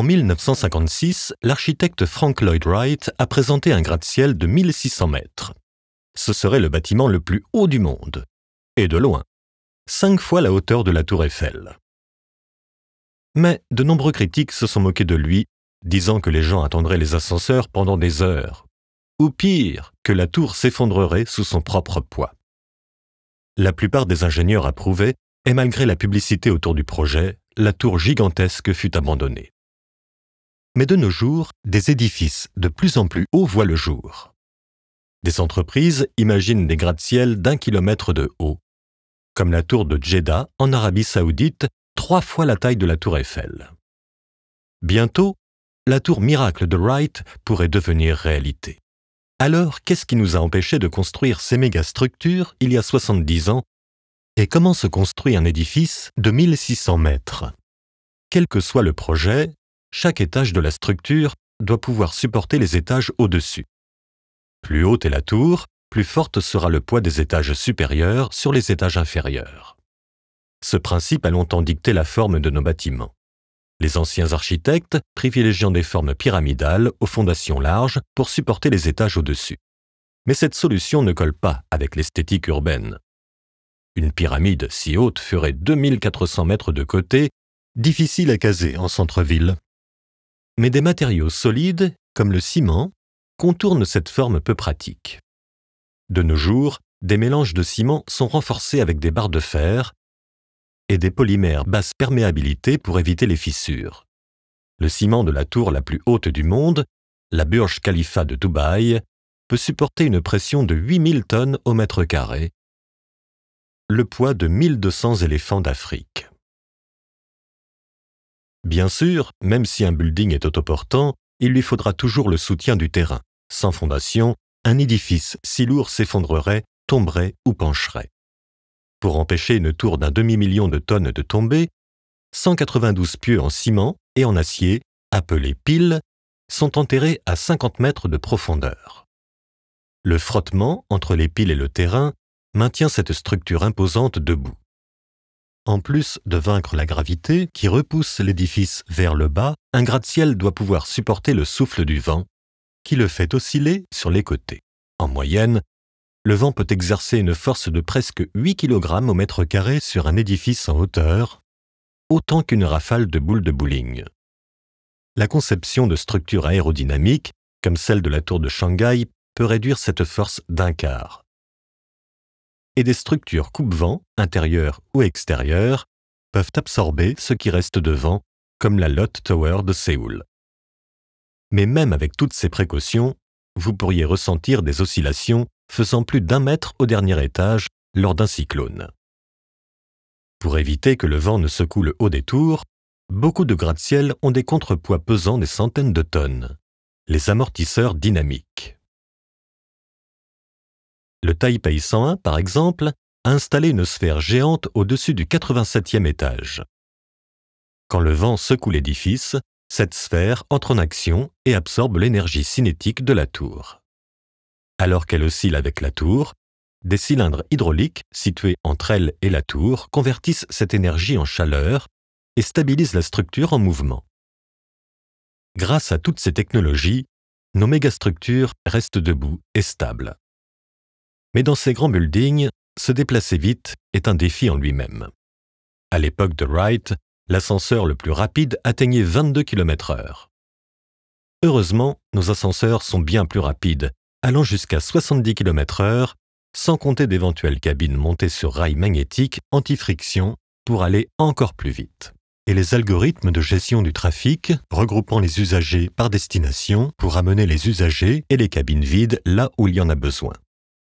En 1956, l'architecte Frank Lloyd Wright a présenté un gratte-ciel de 1600 mètres. Ce serait le bâtiment le plus haut du monde. Et de loin. Cinq fois la hauteur de la tour Eiffel. Mais de nombreux critiques se sont moqués de lui, disant que les gens attendraient les ascenseurs pendant des heures. Ou pire, que la tour s'effondrerait sous son propre poids. La plupart des ingénieurs approuvaient, et malgré la publicité autour du projet, la tour gigantesque fut abandonnée. Mais de nos jours, des édifices de plus en plus hauts voient le jour. Des entreprises imaginent des gratte-ciel d'un kilomètre de haut, comme la tour de Jeddah en Arabie saoudite, trois fois la taille de la tour Eiffel. Bientôt, la tour miracle de Wright pourrait devenir réalité. Alors, qu'est-ce qui nous a empêchés de construire ces mégastructures il y a 70 ans? Et comment se construit un édifice de 1600 mètres? Quel que soit le projet, chaque étage de la structure doit pouvoir supporter les étages au-dessus. Plus haute est la tour, plus forte sera le poids des étages supérieurs sur les étages inférieurs. Ce principe a longtemps dicté la forme de nos bâtiments. Les anciens architectes privilégiant des formes pyramidales aux fondations larges pour supporter les étages au-dessus. Mais cette solution ne colle pas avec l'esthétique urbaine. Une pyramide si haute ferait 2400 mètres de côté, difficile à caser en centre-ville mais des matériaux solides, comme le ciment, contournent cette forme peu pratique. De nos jours, des mélanges de ciment sont renforcés avec des barres de fer et des polymères basse perméabilité pour éviter les fissures. Le ciment de la tour la plus haute du monde, la Burj Khalifa de Dubaï, peut supporter une pression de 8000 tonnes au mètre carré, le poids de 1200 éléphants d'Afrique. Bien sûr, même si un building est autoportant, il lui faudra toujours le soutien du terrain. Sans fondation, un édifice si lourd s'effondrerait, tomberait ou pencherait. Pour empêcher une tour d'un demi-million de tonnes de tomber, 192 pieux en ciment et en acier, appelés piles, sont enterrés à 50 mètres de profondeur. Le frottement entre les piles et le terrain maintient cette structure imposante debout. En plus de vaincre la gravité qui repousse l'édifice vers le bas, un gratte-ciel doit pouvoir supporter le souffle du vent, qui le fait osciller sur les côtés. En moyenne, le vent peut exercer une force de presque 8 kg au mètre carré sur un édifice en hauteur, autant qu'une rafale de boules de bowling. La conception de structures aérodynamiques, comme celle de la tour de Shanghai, peut réduire cette force d'un quart et des structures coupe-vent, intérieures ou extérieures, peuvent absorber ce qui reste devant, comme la Lot Tower de Séoul. Mais même avec toutes ces précautions, vous pourriez ressentir des oscillations faisant plus d'un mètre au dernier étage lors d'un cyclone. Pour éviter que le vent ne secoue le haut des tours, beaucoup de gratte-ciel ont des contrepoids pesant des centaines de tonnes, les amortisseurs dynamiques. Le Taipei 101, par exemple, a installé une sphère géante au-dessus du 87e étage. Quand le vent secoue l'édifice, cette sphère entre en action et absorbe l'énergie cinétique de la tour. Alors qu'elle oscille avec la tour, des cylindres hydrauliques situés entre elle et la tour convertissent cette énergie en chaleur et stabilisent la structure en mouvement. Grâce à toutes ces technologies, nos mégastructures restent debout et stables. Mais dans ces grands buildings, se déplacer vite est un défi en lui-même. À l'époque de Wright, l'ascenseur le plus rapide atteignait 22 km/h. Heureusement, nos ascenseurs sont bien plus rapides, allant jusqu'à 70 km/h, sans compter d'éventuelles cabines montées sur rails magnétiques anti-friction pour aller encore plus vite. Et les algorithmes de gestion du trafic, regroupant les usagers par destination pour amener les usagers et les cabines vides là où il y en a besoin.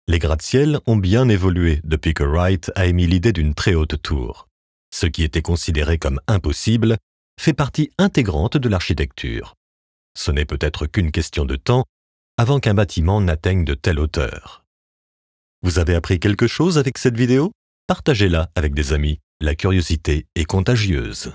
Les gratte-ciel ont bien évolué depuis que Wright a émis l'idée d'une très haute tour. Ce qui était considéré comme impossible fait partie intégrante de l'architecture. Ce n'est peut-être qu'une question de temps avant qu'un bâtiment n'atteigne de telle hauteur. Vous avez appris quelque chose avec cette vidéo? Partagez-la avec des amis. La curiosité est contagieuse.